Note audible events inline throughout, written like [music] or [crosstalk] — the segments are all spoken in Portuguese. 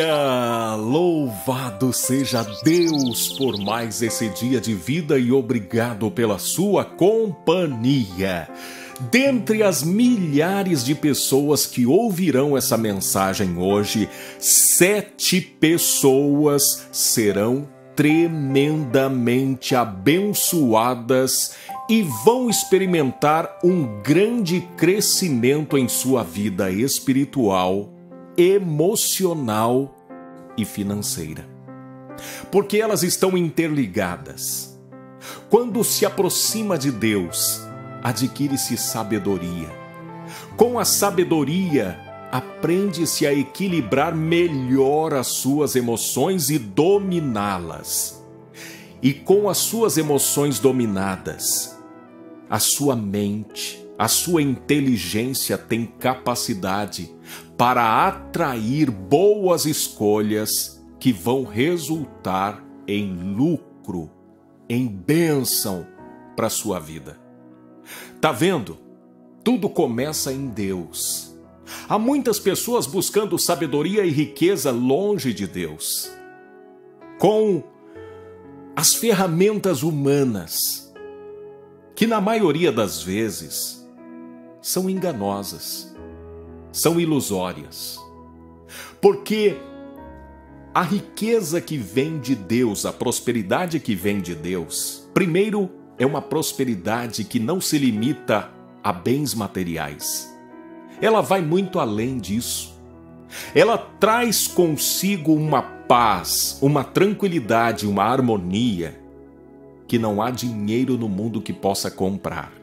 Aleluia! Louvado seja Deus por mais esse dia de vida e obrigado pela sua companhia. Dentre as milhares de pessoas que ouvirão essa mensagem hoje, sete pessoas serão tremendamente abençoadas e vão experimentar um grande crescimento em sua vida espiritual emocional e financeira. Porque elas estão interligadas. Quando se aproxima de Deus, adquire-se sabedoria. Com a sabedoria, aprende-se a equilibrar melhor as suas emoções e dominá-las. E com as suas emoções dominadas, a sua mente, a sua inteligência tem capacidade para atrair boas escolhas que vão resultar em lucro, em bênção para sua vida. Tá vendo? Tudo começa em Deus. Há muitas pessoas buscando sabedoria e riqueza longe de Deus. Com as ferramentas humanas, que na maioria das vezes são enganosas são ilusórias. Porque a riqueza que vem de Deus, a prosperidade que vem de Deus, primeiro é uma prosperidade que não se limita a bens materiais. Ela vai muito além disso. Ela traz consigo uma paz, uma tranquilidade, uma harmonia que não há dinheiro no mundo que possa comprar.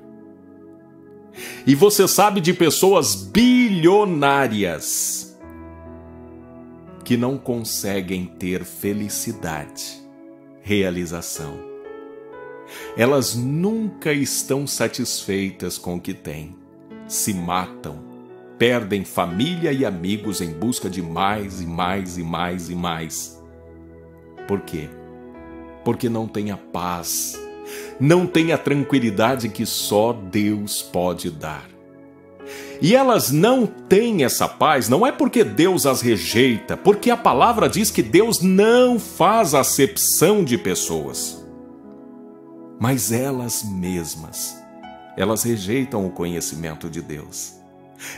E você sabe de pessoas bilionárias que não conseguem ter felicidade, realização. Elas nunca estão satisfeitas com o que têm, se matam, perdem família e amigos em busca de mais e mais e mais e mais. Por quê? Porque não têm a paz não têm a tranquilidade que só Deus pode dar. E elas não têm essa paz, não é porque Deus as rejeita, porque a palavra diz que Deus não faz acepção de pessoas. Mas elas mesmas, elas rejeitam o conhecimento de Deus.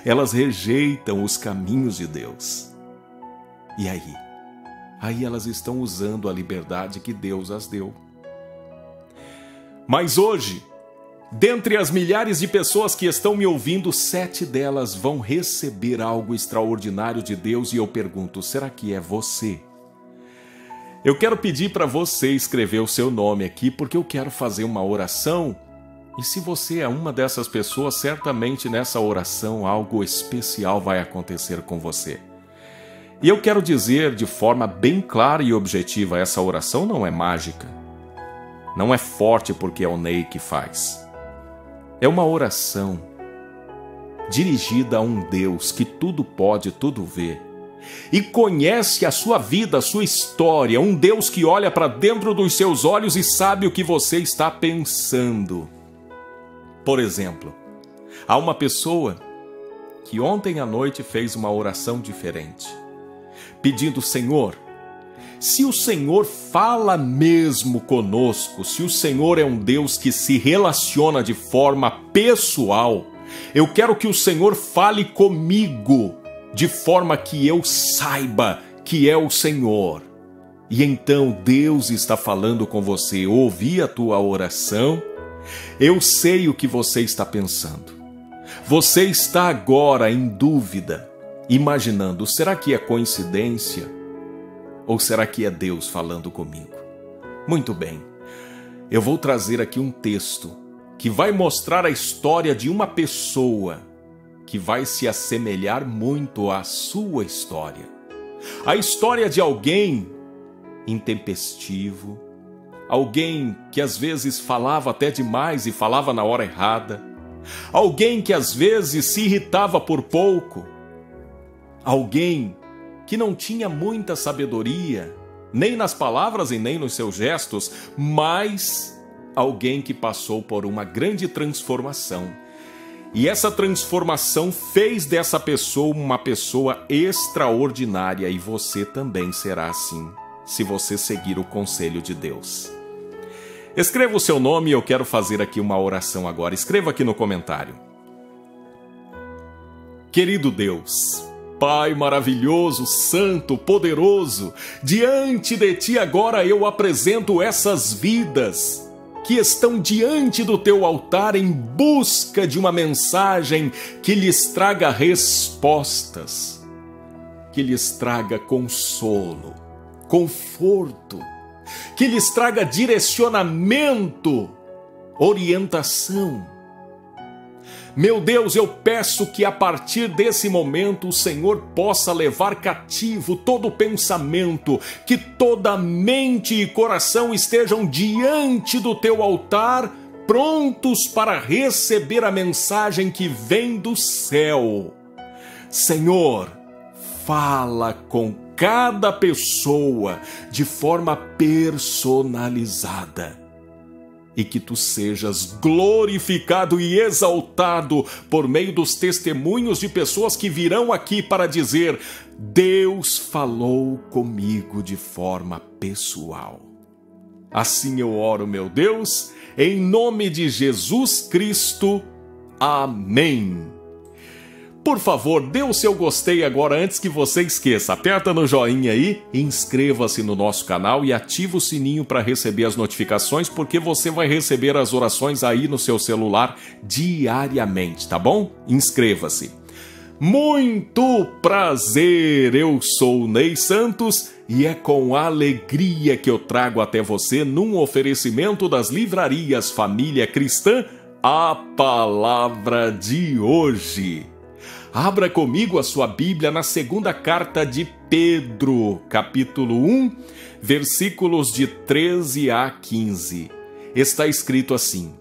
Elas rejeitam os caminhos de Deus. E aí? Aí elas estão usando a liberdade que Deus as deu. Mas hoje, dentre as milhares de pessoas que estão me ouvindo, sete delas vão receber algo extraordinário de Deus e eu pergunto: será que é você? Eu quero pedir para você escrever o seu nome aqui porque eu quero fazer uma oração. E se você é uma dessas pessoas, certamente nessa oração algo especial vai acontecer com você. E eu quero dizer de forma bem clara e objetiva: essa oração não é mágica. Não é forte porque é o Ney que faz. É uma oração dirigida a um Deus que tudo pode, tudo vê. E conhece a sua vida, a sua história, um Deus que olha para dentro dos seus olhos e sabe o que você está pensando. Por exemplo, há uma pessoa que ontem à noite fez uma oração diferente, pedindo: Senhor, se o Senhor fala mesmo conosco, se o Senhor é um Deus que se relaciona de forma pessoal, eu quero que o Senhor fale comigo de forma que eu saiba que é o Senhor. E então Deus está falando com você, ouvi a tua oração, eu sei o que você está pensando. Você está agora em dúvida, imaginando: será que é coincidência? Ou será que é Deus falando comigo? Muito bem, eu vou trazer aqui um texto que vai mostrar a história de uma pessoa que vai se assemelhar muito à sua história. A história de alguém intempestivo, alguém que às vezes falava até demais e falava na hora errada, alguém que às vezes se irritava por pouco, alguém que não tinha muita sabedoria, nem nas palavras e nem nos seus gestos, mas alguém que passou por uma grande transformação. E essa transformação fez dessa pessoa uma pessoa extraordinária e você também será assim, se você seguir o conselho de Deus. Escreva o seu nome e eu quero fazer aqui uma oração agora. Escreva aqui no comentário. Querido Deus, Pai maravilhoso, santo, poderoso, diante de ti agora eu apresento essas vidas que estão diante do teu altar em busca de uma mensagem que lhes traga respostas, que lhes traga consolo, conforto, que lhes traga direcionamento, orientação meu Deus, eu peço que a partir desse momento o Senhor possa levar cativo todo pensamento, que toda mente e coração estejam diante do teu altar, prontos para receber a mensagem que vem do céu. Senhor, fala com cada pessoa de forma personalizada e que tu sejas glorificado e exaltado por meio dos testemunhos de pessoas que virão aqui para dizer: Deus falou comigo de forma pessoal. Assim eu oro, meu Deus, em nome de Jesus Cristo. Amém. Por favor, dê o seu gostei agora antes que você esqueça. Aperta no joinha aí, inscreva-se no nosso canal e ativa o sininho para receber as notificações, porque você vai receber as orações aí no seu celular diariamente, tá bom? Inscreva-se. Muito prazer! Eu sou Ney Santos e é com alegria que eu trago até você, num oferecimento das livrarias Família Cristã, a palavra de hoje. Abra comigo a sua Bíblia na segunda carta de Pedro, capítulo 1, versículos de 13 a 15. Está escrito assim: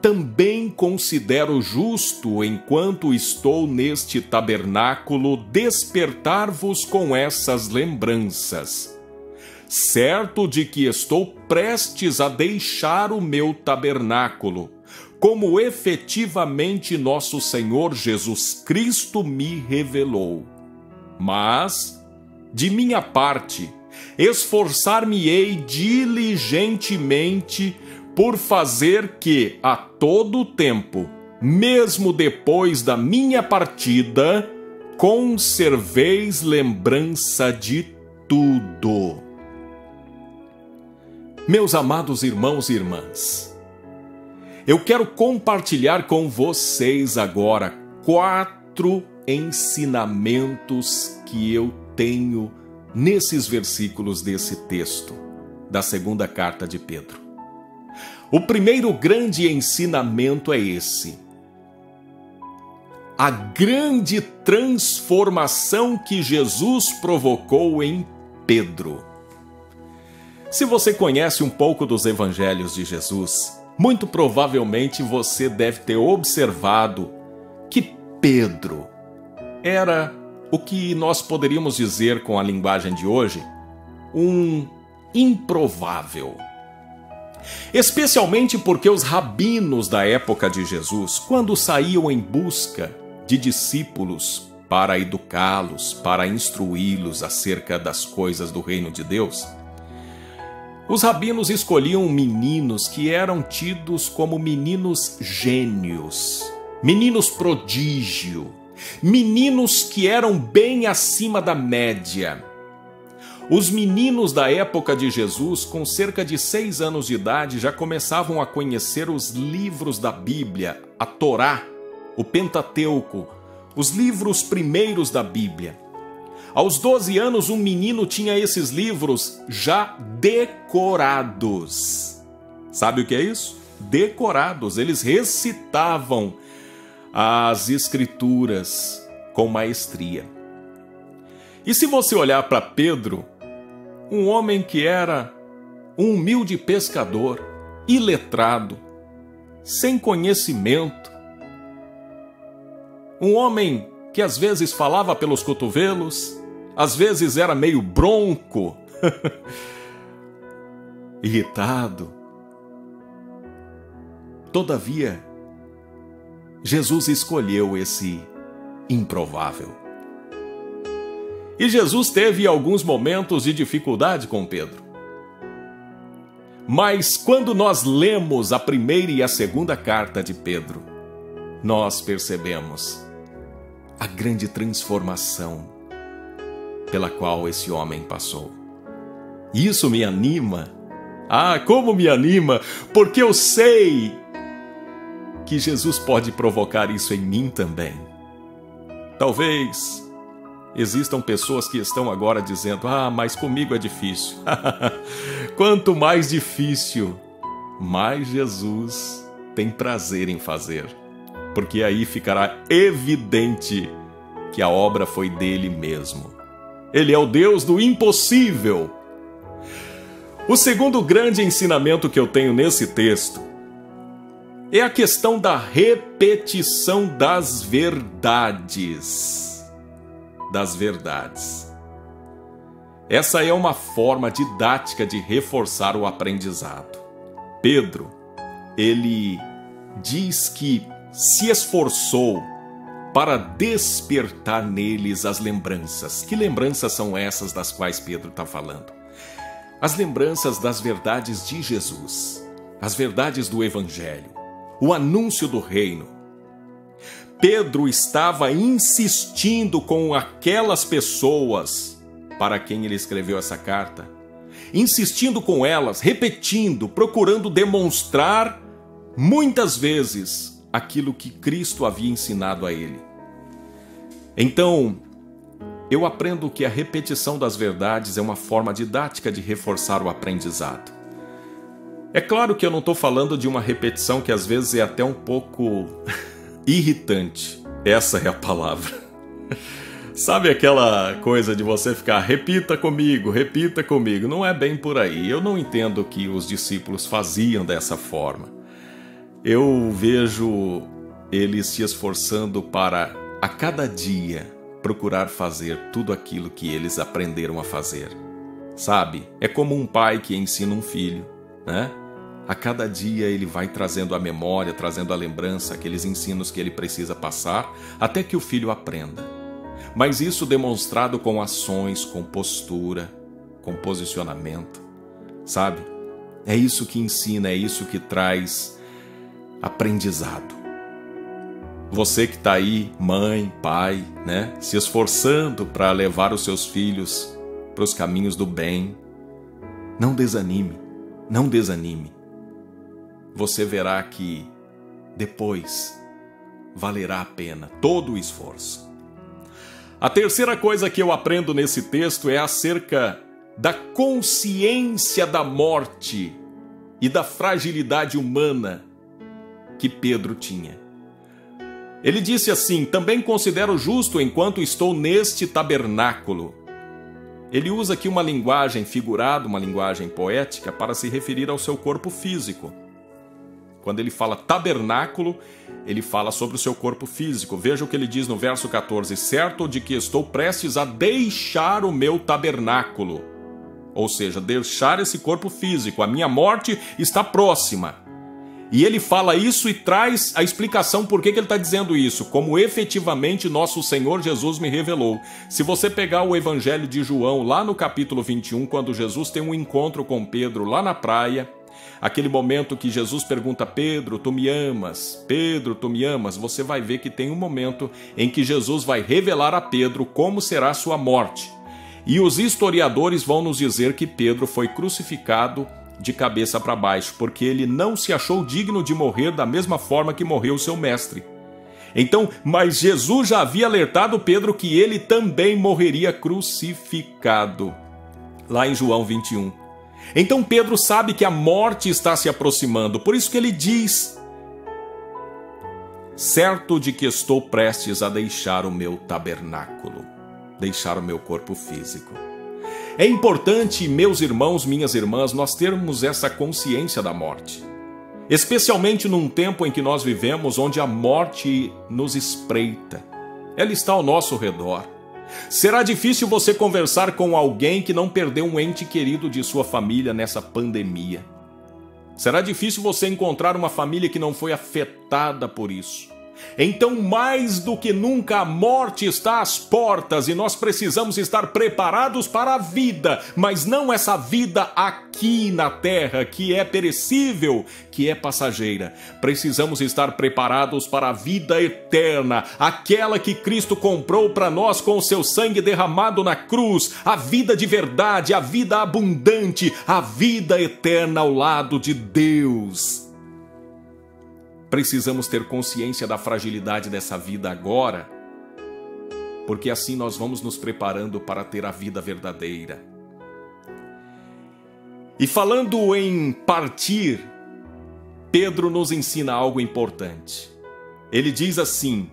Também considero justo, enquanto estou neste tabernáculo, despertar-vos com essas lembranças. Certo de que estou prestes a deixar o meu tabernáculo como efetivamente nosso Senhor Jesus Cristo me revelou. Mas, de minha parte, esforçar-me-ei diligentemente por fazer que, a todo tempo, mesmo depois da minha partida, conserveis lembrança de tudo. Meus amados irmãos e irmãs, eu quero compartilhar com vocês agora quatro ensinamentos que eu tenho nesses versículos desse texto da segunda carta de Pedro. O primeiro grande ensinamento é esse: a grande transformação que Jesus provocou em Pedro. Se você conhece um pouco dos evangelhos de Jesus, muito provavelmente você deve ter observado que Pedro era o que nós poderíamos dizer com a linguagem de hoje, um improvável. Especialmente porque os rabinos da época de Jesus, quando saíam em busca de discípulos para educá-los, para instruí-los acerca das coisas do reino de Deus, os rabinos escolhiam meninos que eram tidos como meninos gênios, meninos prodígio, meninos que eram bem acima da média. Os meninos da época de Jesus, com cerca de seis anos de idade, já começavam a conhecer os livros da Bíblia, a Torá, o Pentateuco, os livros primeiros da Bíblia. Aos 12 anos, um menino tinha esses livros já decorados. Sabe o que é isso? Decorados. Eles recitavam as escrituras com maestria. E se você olhar para Pedro, um homem que era um humilde pescador, iletrado, sem conhecimento, um homem que às vezes falava pelos cotovelos, às vezes era meio bronco, [laughs] irritado. Todavia, Jesus escolheu esse improvável. E Jesus teve alguns momentos de dificuldade com Pedro. Mas quando nós lemos a primeira e a segunda carta de Pedro, nós percebemos a grande transformação pela qual esse homem passou. Isso me anima. Ah, como me anima, porque eu sei que Jesus pode provocar isso em mim também. Talvez existam pessoas que estão agora dizendo: Ah, mas comigo é difícil. [laughs] Quanto mais difícil, mais Jesus tem prazer em fazer porque aí ficará evidente que a obra foi dele mesmo. Ele é o Deus do impossível. O segundo grande ensinamento que eu tenho nesse texto é a questão da repetição das verdades. Das verdades. Essa é uma forma didática de reforçar o aprendizado. Pedro, ele diz que se esforçou para despertar neles as lembranças. Que lembranças são essas das quais Pedro está falando? As lembranças das verdades de Jesus, as verdades do Evangelho, o anúncio do reino. Pedro estava insistindo com aquelas pessoas para quem ele escreveu essa carta, insistindo com elas, repetindo, procurando demonstrar muitas vezes aquilo que Cristo havia ensinado a ele. Então, eu aprendo que a repetição das verdades é uma forma didática de reforçar o aprendizado. É claro que eu não estou falando de uma repetição que às vezes é até um pouco [laughs] irritante. Essa é a palavra. [laughs] Sabe aquela coisa de você ficar repita comigo, repita comigo? Não é bem por aí. Eu não entendo que os discípulos faziam dessa forma. Eu vejo eles se esforçando para, a cada dia, procurar fazer tudo aquilo que eles aprenderam a fazer. Sabe? É como um pai que ensina um filho, né? A cada dia ele vai trazendo a memória, trazendo a lembrança, aqueles ensinos que ele precisa passar, até que o filho aprenda. Mas isso demonstrado com ações, com postura, com posicionamento, sabe? É isso que ensina, é isso que traz aprendizado. Você que está aí, mãe, pai, né, se esforçando para levar os seus filhos para os caminhos do bem, não desanime, não desanime. Você verá que depois valerá a pena todo o esforço. A terceira coisa que eu aprendo nesse texto é acerca da consciência da morte e da fragilidade humana que Pedro tinha. Ele disse assim: Também considero justo enquanto estou neste tabernáculo. Ele usa aqui uma linguagem figurada, uma linguagem poética, para se referir ao seu corpo físico. Quando ele fala tabernáculo, ele fala sobre o seu corpo físico. Veja o que ele diz no verso 14: Certo de que estou prestes a deixar o meu tabernáculo. Ou seja, deixar esse corpo físico. A minha morte está próxima. E ele fala isso e traz a explicação por que, que ele está dizendo isso, como efetivamente nosso Senhor Jesus me revelou. Se você pegar o Evangelho de João, lá no capítulo 21, quando Jesus tem um encontro com Pedro lá na praia, aquele momento que Jesus pergunta: Pedro, tu me amas? Pedro, tu me amas? Você vai ver que tem um momento em que Jesus vai revelar a Pedro como será sua morte. E os historiadores vão nos dizer que Pedro foi crucificado de cabeça para baixo, porque ele não se achou digno de morrer da mesma forma que morreu seu mestre. Então, mas Jesus já havia alertado Pedro que ele também morreria crucificado. Lá em João 21. Então Pedro sabe que a morte está se aproximando, por isso que ele diz: Certo de que estou prestes a deixar o meu tabernáculo, deixar o meu corpo físico. É importante, meus irmãos, minhas irmãs, nós termos essa consciência da morte. Especialmente num tempo em que nós vivemos, onde a morte nos espreita. Ela está ao nosso redor. Será difícil você conversar com alguém que não perdeu um ente querido de sua família nessa pandemia. Será difícil você encontrar uma família que não foi afetada por isso. Então, mais do que nunca, a morte está às portas e nós precisamos estar preparados para a vida, mas não essa vida aqui na terra, que é perecível, que é passageira. Precisamos estar preparados para a vida eterna, aquela que Cristo comprou para nós com o seu sangue derramado na cruz, a vida de verdade, a vida abundante, a vida eterna ao lado de Deus precisamos ter consciência da fragilidade dessa vida agora, porque assim nós vamos nos preparando para ter a vida verdadeira. E falando em partir, Pedro nos ensina algo importante. Ele diz assim: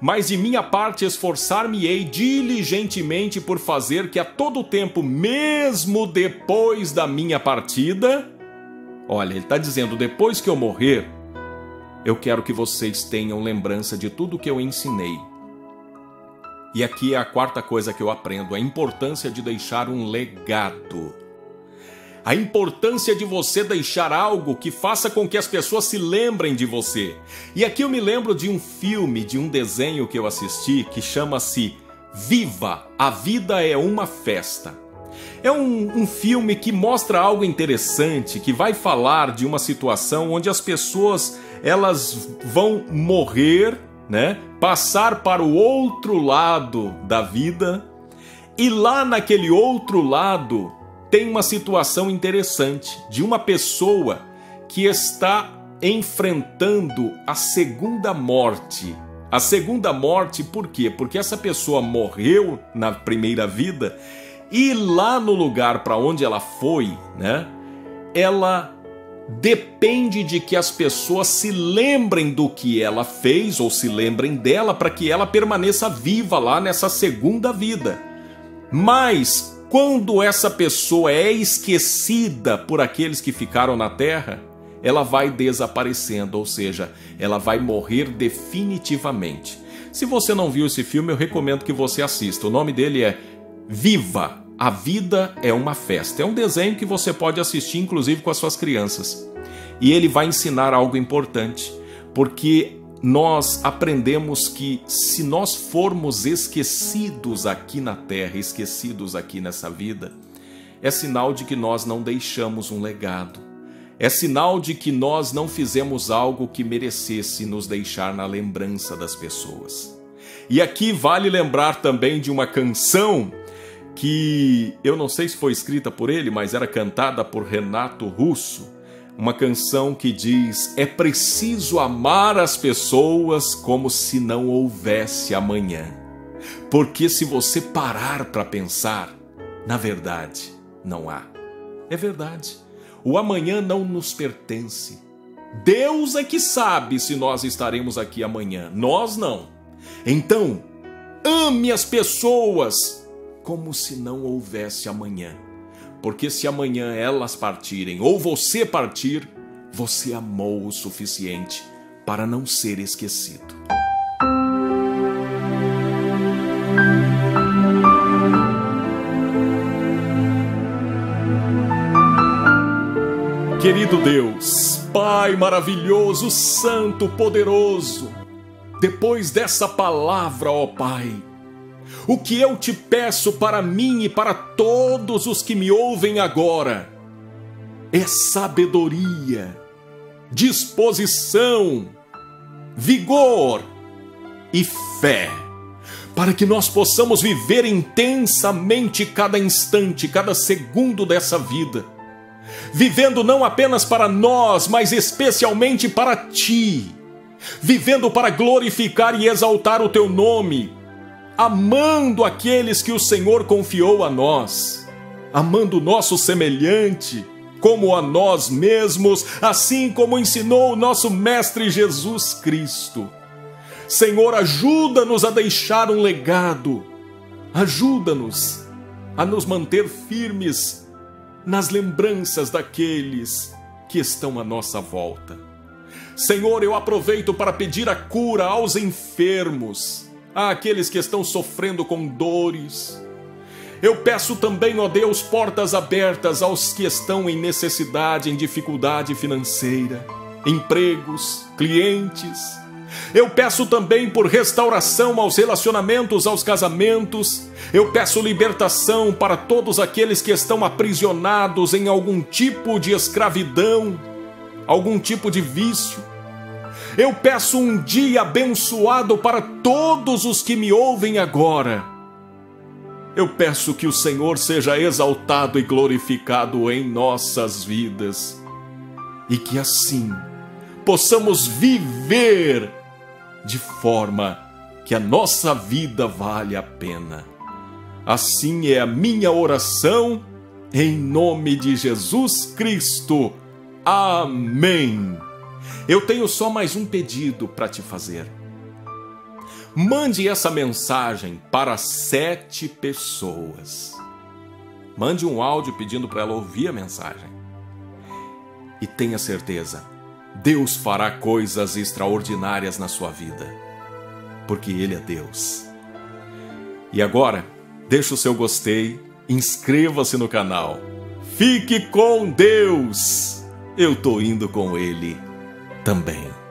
Mas de minha parte esforçar-me-ei diligentemente por fazer que a todo tempo, mesmo depois da minha partida, olha, ele está dizendo, depois que eu morrer, eu quero que vocês tenham lembrança de tudo que eu ensinei. E aqui é a quarta coisa que eu aprendo: a importância de deixar um legado. A importância de você deixar algo que faça com que as pessoas se lembrem de você. E aqui eu me lembro de um filme, de um desenho que eu assisti que chama-se Viva! A Vida é uma Festa. É um, um, filme que mostra algo interessante, que vai falar de uma situação onde as pessoas elas vão morrer, né? Passar para o outro lado da vida. E lá naquele outro lado tem uma situação interessante de uma pessoa que está enfrentando a segunda morte. A segunda morte, por quê? Porque essa pessoa morreu na primeira vida e lá no lugar para onde ela foi, né? Ela depende de que as pessoas se lembrem do que ela fez ou se lembrem dela para que ela permaneça viva lá nessa segunda vida. Mas quando essa pessoa é esquecida por aqueles que ficaram na terra, ela vai desaparecendo, ou seja, ela vai morrer definitivamente. Se você não viu esse filme, eu recomendo que você assista. O nome dele é Viva a vida é uma festa. É um desenho que você pode assistir, inclusive com as suas crianças. E ele vai ensinar algo importante, porque nós aprendemos que se nós formos esquecidos aqui na terra, esquecidos aqui nessa vida, é sinal de que nós não deixamos um legado. É sinal de que nós não fizemos algo que merecesse nos deixar na lembrança das pessoas. E aqui vale lembrar também de uma canção que eu não sei se foi escrita por ele, mas era cantada por Renato Russo. Uma canção que diz: É preciso amar as pessoas como se não houvesse amanhã. Porque se você parar para pensar, na verdade, não há. É verdade. O amanhã não nos pertence. Deus é que sabe se nós estaremos aqui amanhã, nós não. Então, ame as pessoas como se não houvesse amanhã. Porque se amanhã elas partirem ou você partir, você amou o suficiente para não ser esquecido. Querido Deus, Pai maravilhoso, santo, poderoso, depois dessa palavra, ó Pai, o que eu te peço para mim e para todos os que me ouvem agora é sabedoria, disposição, vigor e fé, para que nós possamos viver intensamente cada instante, cada segundo dessa vida, vivendo não apenas para nós, mas especialmente para ti, vivendo para glorificar e exaltar o teu nome amando aqueles que o Senhor confiou a nós, amando o nosso semelhante, como a nós mesmos, assim como ensinou o nosso Mestre Jesus Cristo. Senhor, ajuda-nos a deixar um legado, ajuda-nos a nos manter firmes nas lembranças daqueles que estão à nossa volta. Senhor, eu aproveito para pedir a cura aos enfermos, àqueles que estão sofrendo com dores. Eu peço também, ó Deus, portas abertas aos que estão em necessidade, em dificuldade financeira, empregos, clientes. Eu peço também por restauração aos relacionamentos, aos casamentos. Eu peço libertação para todos aqueles que estão aprisionados em algum tipo de escravidão, algum tipo de vício. Eu peço um dia abençoado para todos os que me ouvem agora. Eu peço que o Senhor seja exaltado e glorificado em nossas vidas e que assim possamos viver de forma que a nossa vida vale a pena. Assim é a minha oração, em nome de Jesus Cristo. Amém. Eu tenho só mais um pedido para te fazer. Mande essa mensagem para sete pessoas. Mande um áudio pedindo para ela ouvir a mensagem. E tenha certeza, Deus fará coisas extraordinárias na sua vida, porque Ele é Deus. E agora, deixe o seu gostei, inscreva-se no canal. Fique com Deus! Eu tô indo com Ele também.